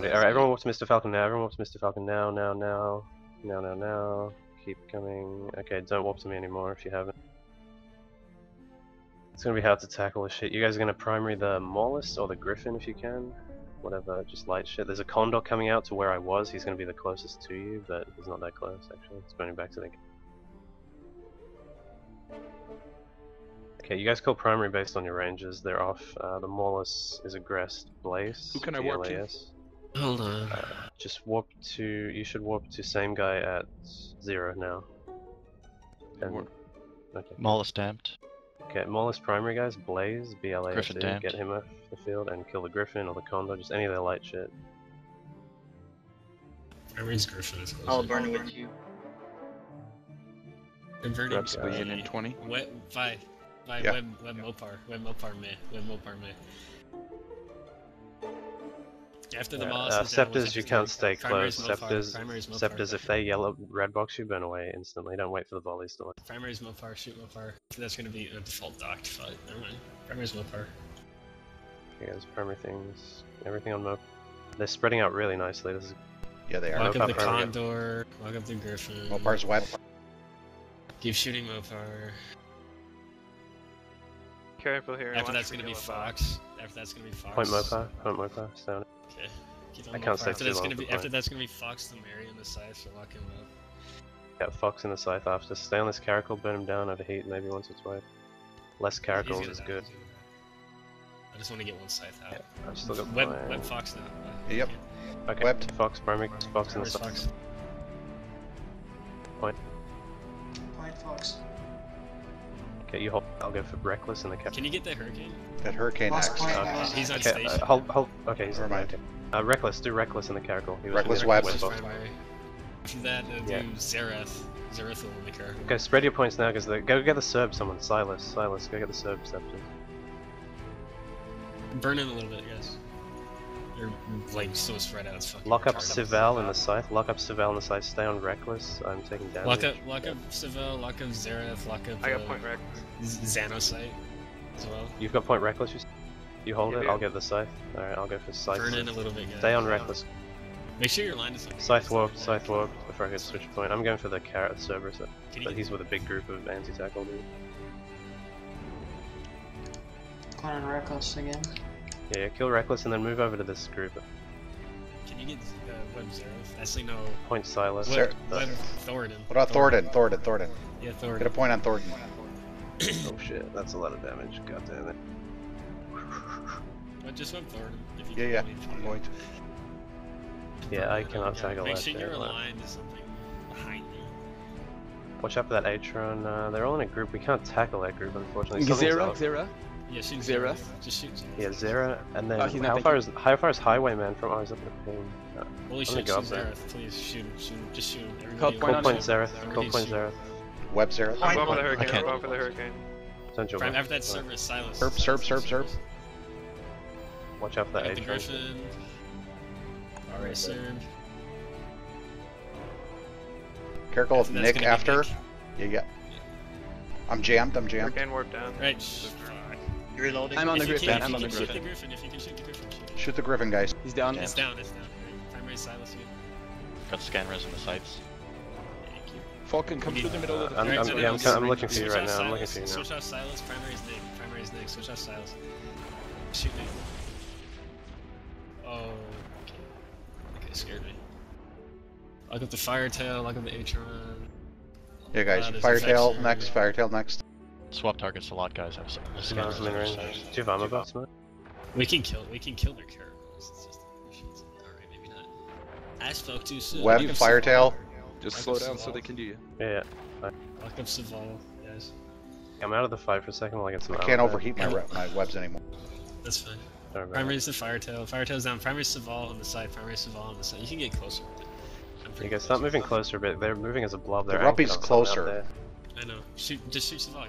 Alright, everyone walk to Mr. Falcon now, everyone walk to Mr. Falcon now, now, now, now, now, now. Keep coming. Okay, don't warp to me anymore if you haven't. It's gonna be hard to tackle this shit. You guys are gonna primary the Maulus or the Griffin if you can. Whatever, just light shit. There's a Condor coming out to where I was. He's gonna be the closest to you, but he's not that close actually. It's burning back to the. Okay, you guys call primary based on your ranges. They're off. Uh, the Maulus is aggressed. Blaze. Who can I warp to? Hold on. Just warp to. You should warp to same guy at zero now. And, Warp. okay. Maul is damped. Okay, Maulus primary guys, Blaze, BLA, Griffin get him off the field and kill the Griffin or the Condor, just any of their light shit. Primary's Griffin is close. I'll burn it with you. Converting. Grab Squeeze in uh, in 20. Web five. Five Yeah. web web Mopar. Web Mopar me. Web Mopar me. After the Yeah, Moss uh, is Scepters, you can't stay close. Mopar, Scepters, Scepters, if they yellow red box you, burn away instantly. Don't wait for the volleys to land. Primary's Mopar, shoot Mopar. That's gonna be a default docked fight. Never mind. Primary's Mopar. Okay, guys, primary things, everything on Mop. They're spreading out really nicely. This is Yeah, they are. Walk Mopar up the primary. Condor. Walk up the Griffin. Mopar's wet. Keep shooting Mopar. Careful here. After that's gonna be Fox. After that's gonna be Fox. point Mopar, point Mopar, stay on it. Okay. Keep on I can't Mopar. stay after too that's long gonna be point. after that's gonna be Fox the Mary on the side, so lock him up. Got Fox in the scythe after. Stay on this caracal, burn him down, overheat maybe once or twice. Less He's caracals is good. he's. I just want to get one scythe out. Yeah, I've still got Web, my- web Fox now. Yep. Okay, Webbed. Fox, primary, Fox in the Where's scythe. Fox? Okay, you hold. I'll go for Reckless in the cap. Can you get that Hurricane? That hurricane Lost axe. point, Uh. He's on Okay, station. uh, hold, hold. Okay, he's Never on mind. okay. Uh, Reckless, do Reckless in the caracal. He was Reckless in web. the Reckless box. After that, uh, Yeah. do Zerath. Zerath will make her. Okay, spread your points now, because go get the Serb. Someone, Silas, Silas, go get the Serb scepter. Burn in a little bit, guys. You're like so spread out. It's fucking. Lock up retarded. Sival in the scythe. Lock up Sival in the scythe. Stay on Reckless. I'm taking damage. Lock up, lock up Seville, lock up Zerath, lock up. I got uh, point wreck. Z- Xanosite as well. You've got point Reckless. You, you hold Yeah, it. yeah. I'll get the scythe. All right, I'll go for scythe. Burn in a little bit, guys. Stay on Reckless. Make sure your line is like. Scythe warped. Scythe warped. Before I could switch point, I'm going for the carrot Cerberus, Can but he's with a big group of anti-tackle dudes. Going on Reckless again. Yeah, yeah, kill Reckless and then move over to this group. Can you get uh, Web Zerath? Actually, no. Point Silas. Zer- Web, Web Thoradin. What about Thornton? Thornton, Thornton. Yeah, Get a point on Thornton. Oh shit, that's a lot of damage. God damn it. But just Web Thoradin. If you Yeah, yeah. really I'm going to. Yeah, I cannot Yeah, tackle Make that sure you're like- aligned to something behind you. Watch out for that Atron. Uh, they're all in a group. We can't tackle that group, unfortunately. Something's Zera, up. Zera. Yeah, shoot Zerath? Zerath. Just shoot Zerath. Yeah, Zera, and then Oh, how that far is how far is Highwayman from? He's up the ping. Uh, Holy shit, go shoot up there. Zerath. Please shoot him. Shoot him. Just shoot him. Everybody Call around point Call on point him. Zereth. Everybody Call point shoot. Zereth. Web Zero. I'm going for the I hurricane. I'm can't. going for the hurricane. Don't jump after that, Cerberus, Silas. Serb, Serb, Serb, Serb. Watch out for that Got the Atron. Griffin. Alright, Serb. Careful with Nick after. Nick. You got. I'm jammed, I'm jammed. Hurricane warp down. Right, sh- fuck. Reloading? I'm on the If you Griffin. can- I'm on the can shoot Griffin. the Griffin. If you can shoot the Griffin, shoot. Shoot the Griffin, guys. He's down. It's down, it's down. Primary Silas again. Got scan res in the sights. Thank you. Falcon, come through the middle of the I'm- Alright, I'm- so yeah, I'm just kinda- I'm looking for you right off now, I'm looking for you now. Switch off Silas, primary's Nick, primary's Nick, switch off Silas. Shoot me. Oh, okay. Okay, scared me. Lock up the fire tail, lock up the Atron. Yeah, guys. Uh, Firetail next, Firetail next. Swap targets a lot, guys. I've s- I've scanned No, res I'm in range. Do you have armor buffs, man? We can kill, we can kill their caracals. It's just machines. Alright, maybe not. I spoke too soon. Web, Lock up Firetail. Just I slow can down so they can do you. Yeah, yeah. Saval. Lock up Saval, guys. I'm out of the fight for a second while I get some I can't overheat my re- my webs anymore. That's fine. Sorry about Primary's the fire tail. Fire tail's down. Primary Saval on the side. Primary Saval on the side. You can get closer. with it. I'm that. pretty You guys stop moving closer but. They're moving as a blob. They're Ruppy's anchored on something out closer. there. I know. Shoot. Just shoot Saval.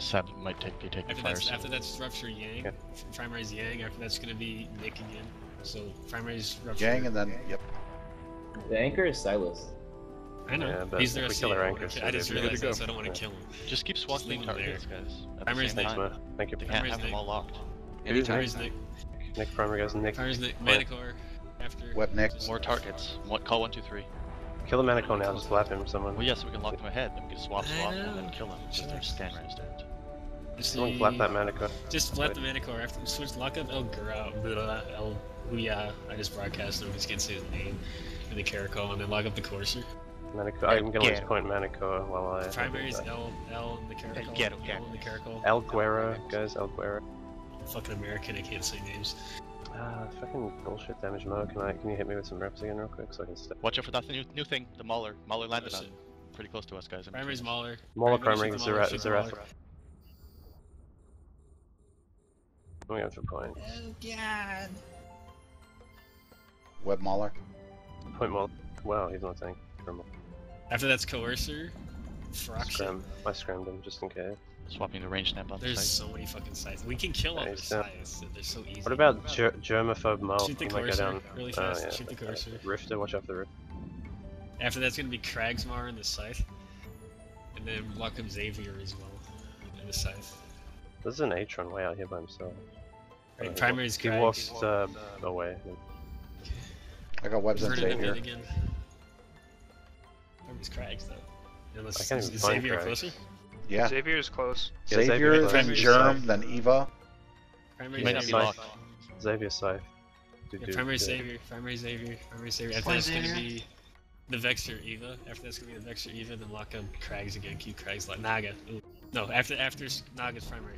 He's gonna die. Seb might take be taking After fire that's soon. after that's rupture Yang. Okay. Primary's Yang. After that's gonna be Nick again. So primary's rupture. Yang and then, yep. The anchor is Silas. I know. Yeah, He's the if we kill our anchor, so I just they'd realized that, so I don't want to kill him. Just keep swapping leave him targets, there. guys. At the Primary's same Nick. Thanks, time. man. Thank you. They can't have them all locked. Anytime. Primary's Nick. Nick primary guys. Nick. Primary's Nick. Wait. Manticore. After. Web Nick. More targets. One, call one, two, three. Kill the Manico now. Just slap him. Someone. Well, yes, we can lock them ahead. Then we can swap, swap, and then kill them. Just their scan res dead. Just Someone the- slap that Manico. Just let the Manticore after switch lock up El Gra blah, El Huya. I just broadcast him. Just can't say his name. And the Caracal, and then lock up the Courser. Manico. I'm gonna Yeah. lose point Manico while I. Primary is El El and the Caracal. Get- El get- the Caracal. El Guerra, guys. El Guerra. Fucking American. I can't say names. Ah, fucking bullshit damage mo. Can I? Can you hit me with some reps again real quick so I can step? Watch out for that new new thing. The Maller. Maller landed Oh, on pretty close to us, guys. in Primary's between. Maller. Maller primary. shoot the Maller, Zerath. Shoot the Zerath. Maller. I'm going for point. Oh, Web Maller. Point Maller. Wow, he's not tank. Scram. After that's Coercer. Froxy. Scram. I scrammed him just in case. Swapping the range snap on the There's side. so many fucking sites. We can kill all the Nice, yeah. sites. They're so easy. What about ger germaphobe Mo? Shoot the he might go Coercer down. really Oh, fast. yeah. Shoot the uh, Coercer. Rifter, watch out for the rift. After that's gonna be Kragsmar in the scythe. And then lock Xavier as well. In the scythe. This is an Atron way out here by himself. Right, Uh, primary's He Krags. walked uh, away. I got webs and Vernon and Xavier. Mid again. Primary's Krags though. Unless I can't is even find Xavier Krags. closer? Yeah. Xavier's close. Yeah, Xavier, Xavier, then Germ, Scythe. then Eva. Primary He might not be Xavier. Scythe. locked. Xavier Scythe. Yeah, primary dude. Xavier. Primary Xavier. Primary Xavier. After Point that's gonna be the Vexor Eva. After that's gonna be the Vexor Eva, then lock up Krags again. Keep Krags like Naga. Ooh. No, after after Naga's primary.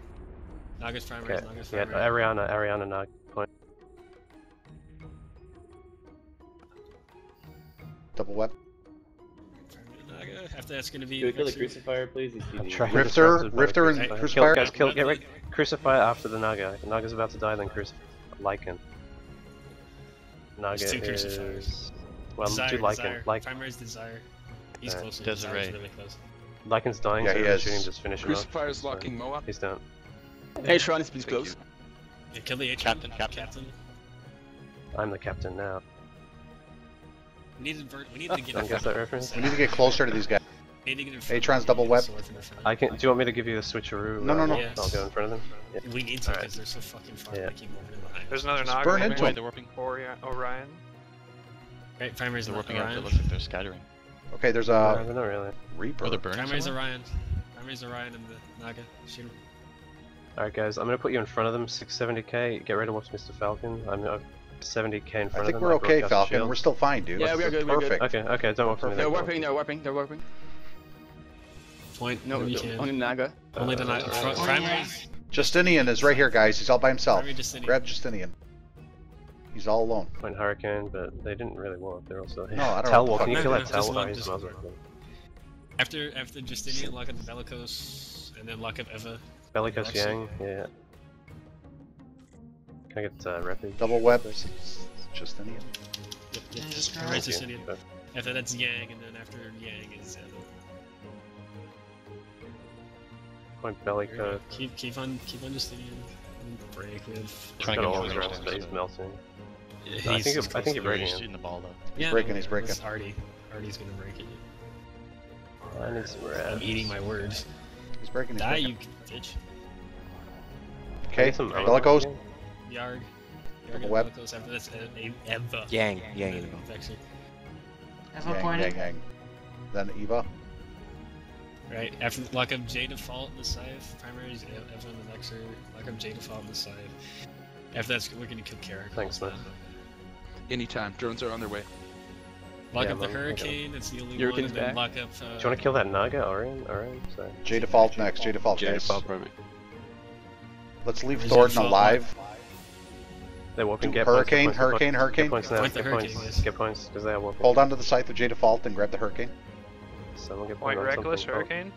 Naga's primary. Okay, Naga's yeah. Ariana, Ariana Nag point. Double web. After that's gonna be. Can we kill the Crucifier, please? I'm trying Rifter- Rifter and Crucifier. Crucifier? Kill, guys, kill, get Let ready. Crucify after the Naga. Naga's about to die, then Crucify. Lycan. Naga two is... Well, Desire, do Lycan. Desire. Lycan. Primary's Desire. He's Uh, closer. Desiree. Really close. Lycan's dying, Yeah, so he we're is. shooting, just finish him off. Crucifier is So, locking Moa. He's down. Hey, Sean, is please close. Yeah, kill the H. Captain, captain. Captain. I'm the captain now. We need to, we need to get Don't guess that reference? We need to get closer to these guys. We need to get in front Atron's double them, web. sword in the front. I can. Do you want me to give you the switcheroo? No, no, uh, no. Yes. I'll go in front of them. Yeah. We need to Alright. because they're so fucking far. Yeah. Keep moving in behind. There's another Just Naga. burn moving. into Wait, him. they're warping. Ori- Orion. Right, primary's They're warping out. It Orion. looks like they're scattering. Okay, there's Uh, a but not really. Reaper. Or they're burning Primary's? Orion. Primary's Orion and the Naga. Shoot him. Alright, guys, I'm gonna put you in front of them. 670k. Get ready to watch Mr. Falcon. I'm uh, 70k in front of them. I think we're okay, Falcon. shield. We're still fine, dude. Yeah, we are good, we're good. Okay, okay, don't watch me. They're then. warping, they're warping, they're warping. Point. No, No, you can. only Naga. Only the Uh, Naga. Pri- uh, primary's. Justinian is right here, guys. He's all by himself. Justinian. Grab Justinian. He's all alone. Point Hurricane, but they didn't really warp. They're also No, I don't know Tell, what can you fuck- kill No, that no, Tell? just Oh, one, he's just. After after Justinian, lock up the Bellicose, and then lock up Eva. Bellicose Actually- Yang, yeah. Can I get uh, Reppy? Double web. Justinian. Yep, yep. Yeah, yep. just Primary's Thank you. Justinian. But After that's Yang, and then after Yang is Eva. Point Here we. Bellicose. Keep keep on keep on Justinian. Break with. He's Trying got to get all more his range rounds, but he's melting. Yeah, I think he's I think to you're breaking range. him. shooting the ball though. Yeah, breaking, no, he's breaking. it's Artie. Artie's gonna break it. I need some I'm eating my words. He's breaking. He's Die, breaking. you bitch. I Okay. need some Bellicose. Yarg. Yarg. Yarg and web. Bellicose after that's E- uh, E- Eva. Yang, And Yang. then Eva. Vexor. Eva Yang, pointing. yang, yang. Then Eva. Right, after lock up J default in the scythe, primary is Eva and the Vexor, lock up J default in the scythe. After that's, we're gonna kill Carrick. Thanks, man. Anytime. Drones are on their way. Lock Yeah, up the man, I got it. Hurricane, that's the only Hurricane's one, and back. lock up. Uh, Do you want to kill that Naga, Orion? Orion? Sorry. J default next. J default, J default primary. Let's leave J Thornton alive. They're warping. Do Get Hurricane, points, get points, Hurricane, get Hurricane. points now. Get points. Hurricane, yes. Get points because they are warping. Hold on to the scythe of J default and grab the Hurricane. Someone get Point point Reckless. Hurricane.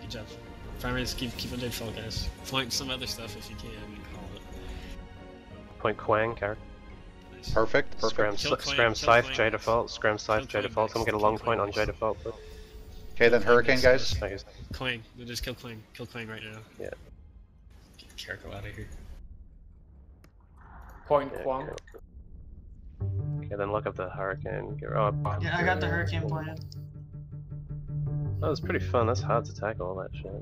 Good job. Primaries, keep, keep on J default, guys. Point some other stuff if you can, and call it. Point Quang, character. Nice. Perfect. Scram, Perfect. Kill s- Quang, scram kill Scythe, Quang J next. default. Scram Scythe, J default. Someone get a long point on next. J default. please. Okay, then Hurricane, guys. I guess. We'll just kill Quang. Kill Quang right now. Yeah. Get Carrico out of here. Point Yeah, Quang. okay. Okay, then look up the hurricane. Get, oh, Yeah, I got the hurricane pointed. That was pretty fun. That's hard to tackle all that shit.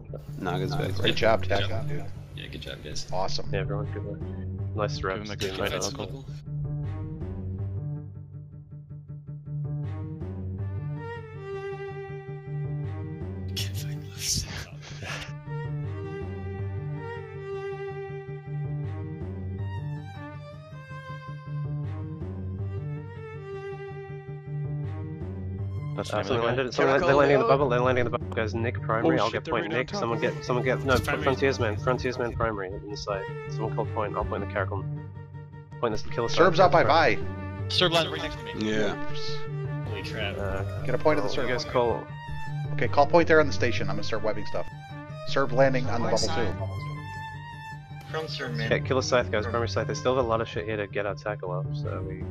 Naga's back. Great job, Good job. dude. Yeah, good job, guys. Awesome. yeah, everyone, good work. Nice reps. him a dude, good mate, That's Uh, the someone name of the landed, someone, they're landing in the bubble, they're landing in the bubble, guys. Nick primary, Oh, I'll shit, get point Nick. Someone get, someone get, no, primary. frontiersman, frontiersman primary in the side. Someone call point, I'll point the caracal. Point this to kill Serbs out by Vi. guy. Serb land right next to me. Yeah. Holy crap. Uh, Get a point of the you guys call, Okay, call point there on the station. I'm gonna start webbing stuff. Serve landing on the bubble side. too. From Sir Man. okay, kill a scythe, guys, primary scythe. They still have a lot of shit here to get our tackle up, so we, you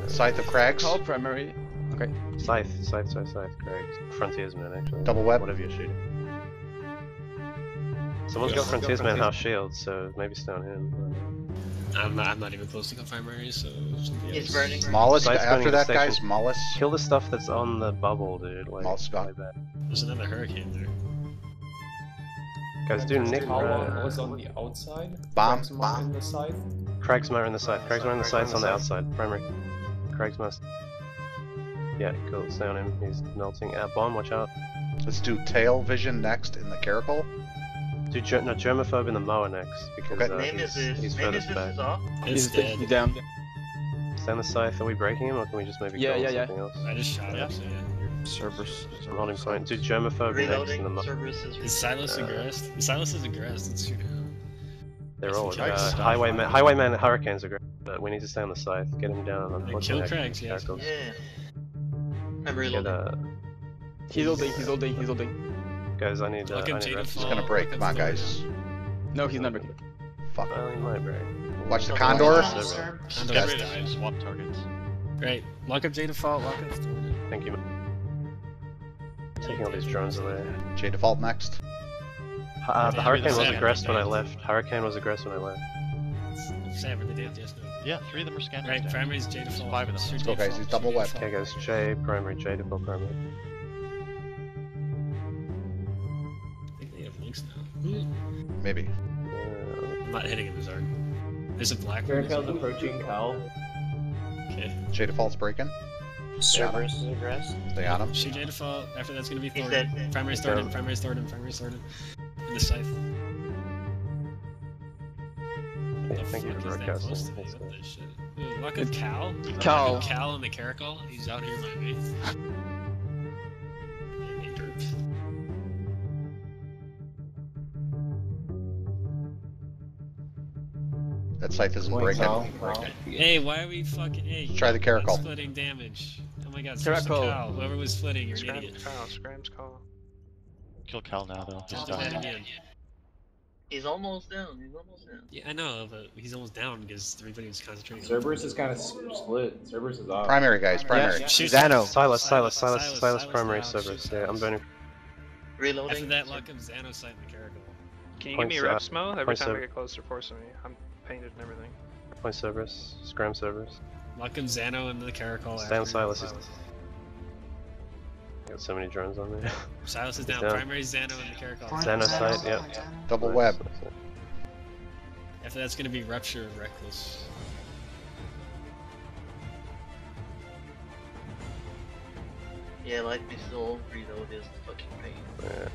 know, Scythe of Crags. Call primary. Okay. scythe, scythe, scythe, scythe, correct. Frontiersman, actually. Double web. Whatever you're shooting. Someone's got frontiersman house shield, so maybe stay on him. I'm not, I'm not even close to kill primary, so. somebody He's burning. Mollusk Scythe's burning after that, station. guys. Mollusk. Kill the stuff that's on the bubble, dude. Like, Mollusk gone. like that. There's another hurricane there. Guys, do Nick. How long Uh, was on the outside? Bomb, Proxima bomb. in the side. Kragsmar in the side. Kragsmar in the side's on the outside. Primary. Kragsmar. Yeah, cool. Stay on him. He's melting. Uh, bomb, watch out. Let's do tail vision next in the caracal. Do ger- no, germaphobe in the Moa next because Okay. uh, Name he's, is he's Name is furthest this back. is He's, dead. he's down. Stay on the scythe. Are we breaking him or can we just maybe Yeah, kill yeah, yeah. something else? I just shot Yeah. him, so yeah. Cerberus. I'm holding point. Do germaphobe next in the Moa. Services. Is Silas Uh, aggressed? If Silas is aggressed, let's shoot. They're That's all the uh, Krags. highwayman. Highwayman hurricanes are great, but we need to stay on the scythe. Get him down. kill Unfortunately, I Krags, can yes. Yeah. I'm Get, reloading. uh, He's holding, he's holding, he's holding. Guys, I need. Uh, Look I him, need Jada. It's gonna break. Come on, guys. No, he's not breaking. Fuck. Well, he might break. Watch the Okay. condor. Serb. Condor Guys. Red Eye. Swap targets. Great. Lock up Jada default. lock up Thank you. Taking all these drones away. J default next. Uh, the Yeah, hurricane the was seven aggressed when I left. Hurricane was aggressed when I left. Sam, really damn yes, no. Yeah, three of them are scanners. Right, down. primary's Jada Fault. five of them. Shoot Let's go, guys. He's double shoot Jada webbed. Okay, guys. J primary, J default primary. Links now. Maybe. I'm not hitting him, Bizarre. There's a black one. Jericho's approaching Cal. Okay. J default's breaking. Cerberus is addressed. Stay on him. Shoot Jada Fault. After that's gonna be He's Thorn. dead. Primary's Thorn, primary's Thorn, primary's Thorn. In the scythe. Yeah, The thank you fuck for that broadcasting. close to me? What the shit? Ooh, Lock up Cal. Cal. Cal in the Caracal. He's out here by me. That scythe isn't Point breaking. Cal. Cal. Hey, why are we fucking? Hey, Try the I'm Caracal. Splitting damage. Oh my god, switch to Whoever was splitting, you're an idiot. call, scrams call. Kill Cal now though. He's Just do again. He's almost down. He's almost down. Yeah, I know, but he's almost down because everybody was concentrating. on Cerberus is kind of split. Cerberus is off. Primary, guys. Primary. Shoot Xano. Silas, Silas, Silas, Silas, Silas, Silas primary now, Cerberus. shoot Yeah, I'm Silas. burning Reloading. After that, lock up Xanosite and the Caracal. Can you Points, give me reps, Mo? Every points time I of- get close, they're forcing me. I'm painted and everything. point Cerberus, scram Cerberus. Lock up Xano and the Caracal. Stand after Silas is. Got so many drones on me. Silas is He's down. down. Primary Xano and the Caracal. Point Xano Xano, site, yeah. Double Nice, web. After that's gonna be Rupture of Reckless. Yeah, like me still reload is the fucking pain. Yeah.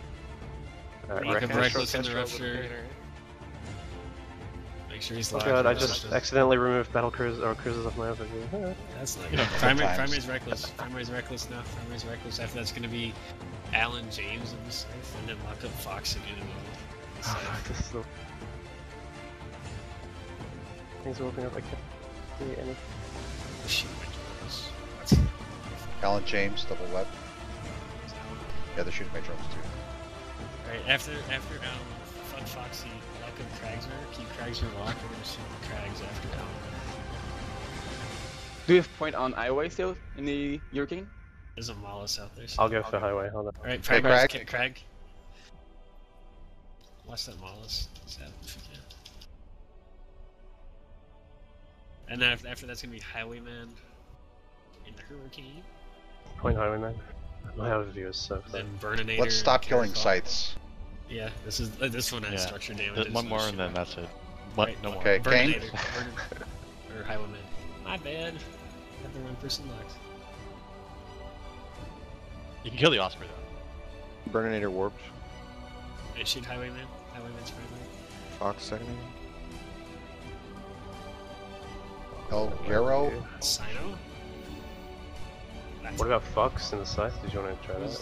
Alright, Lock wreck. Reckless and the Kestrel Rupture. Painter. Make sure he's Oh god, I just Rupture. accidentally removed battle cruisers or cruisers off my overview. That's not You good. know, Primary, sometimes. primary's reckless. Primary's reckless now. Primary's reckless. After that's gonna be Alan James in the safe, and then lock up Fox and Unimo. This is so- Things are opening up. I can't see any. Shoot my drones. Alan James. Double web. Yeah, they're shooting my drones too. Alright, after after um Fun Foxy, lock up Kragsner. Keep Kragsner locked. We're gonna shoot Krags after Alan. Do you have point on Iowa still in the Hurricane? There's a Maulus out there. So I'll go for highway. Hold on. Alright, Hey, primaries, Crag. Crag. Crag. Watch that Maulus. Stab if you can. And then after, after that's gonna be Highwayman in the Hurricane. Point highwayman. My overview is so Then thin. Burninator. Let's stop killing Caracal. sites. Yeah, this is uh, this one has Yeah. structure damage. There's one more and then that's it. What? Right. No more. Okay, Kane. Burninator. Or Highwayman. My bad. Had the wrong person locked. You can kill the Osprey though. Burninator warped. Hey, shoot Highwayman. Highwayman's friendly. Fox seconding. El Garo. Sino. What about Fox in the scythe? Did you want to try that?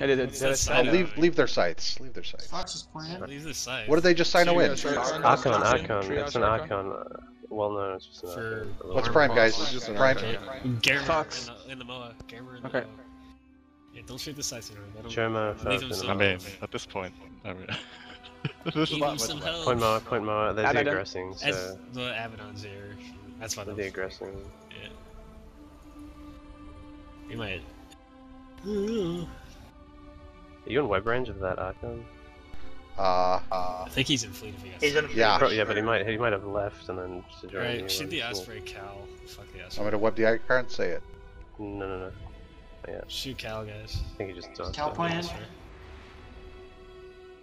Yeah, they did- What's did- Oh, leave leave their sites. Leave their sites. Fox's plan. Leave the site. What did they just sign in? Triage Archon. Archon, Triage It's an Archon. Archon. Uh, well, no, it's just an For Archon. What's bit. prime, guys? Fox just an Prime. Archon. Gamer Fox. in the, in the MOA. Gamer in the Okay. MOA. Yeah, don't shoot the sites anymore. Let 'em- Germa, leave them Falcon, so- I mean, at this point, I mean, this is Give not some help. Point Moa, point Moa. There's the Abaddon. aggressing, As the Abaddon's there. That's why The they'll- aggressing. Yeah. You might. Are you in web range of that Archon? Uh, uh, I think he's in fleet if he got He's in stuck. Yeah. Pro- yeah, but he might he might have left and then to join you. Shoot the and- Osprey Cal. Fuck the I'm Osprey. gonna web the icon. Say it. No, no, no. Yeah, Shoot Cal, guys. I think he just does. Cal that. plan? Osprey.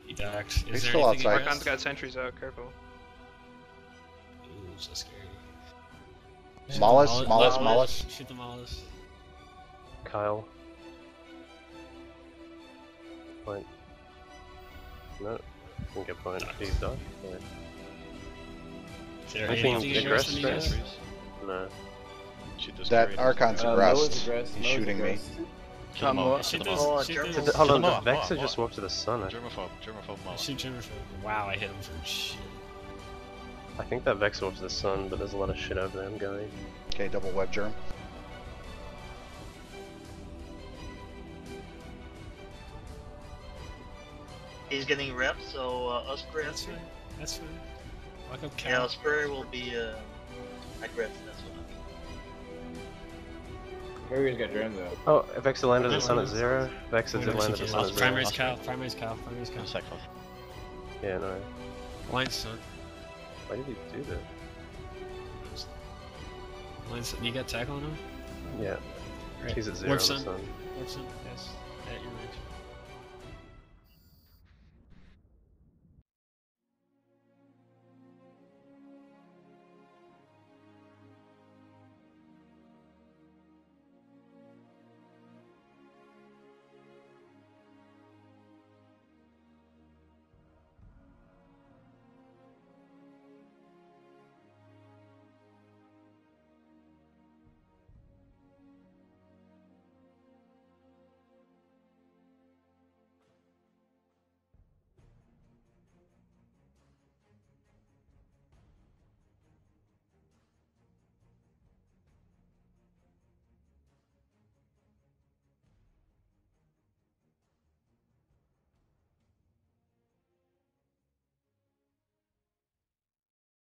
He docked. Is He's there still anything outside. in Archon's rest? got sentries out, careful. Ooh, so scary. Maulus, Shoot the Maulus, Maulus. Shoot the Maulus. Kyle. Point. No. Didn't get point. Ducks. He's done. Yeah. Is there Anything anything in aggress rest in you guys? stress? No. That Archon's Uh, aggressed. Noah's aggressed. He's Noah's shooting me. aggressed. Kill them Come on. Shoot Kill them those. all. Oh, shoot German- those- Hold on, Kill the them Vexor just walked to the sun. I, Germaphobe, germaphobe Mullah. Shoot Jimmerford. Wow, I hit him for shit. I think that Vexor walked to the sun, but there's a lot of shit over them going. Okay, double web germ. He's getting reps, so uh, Osprey. That's fine. That's fine. Walk up Yeah, Cal. Osprey will be uh, aggressive. That's what I mean. Harry's got drones out. Oh, Vexor landed the sun at zero. Vexor did land at the sun at zero. Primary's Cal. Primary's Cal. Primary's Cal. One sec, folks. Yeah, no. Line's son. Why did he do that? Line's son. You got tackle on him? Yeah, Right. he's at zero Warp on the son. sun. Warp son. Yes. At your range.